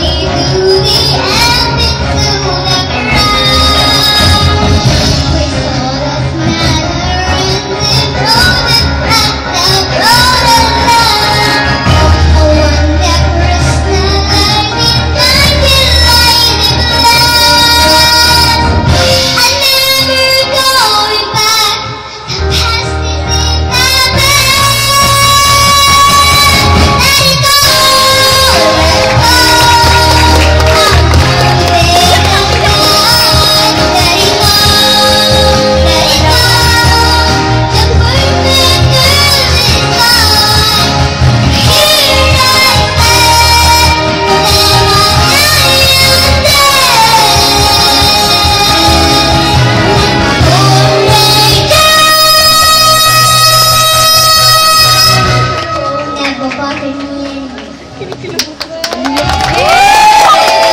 Baby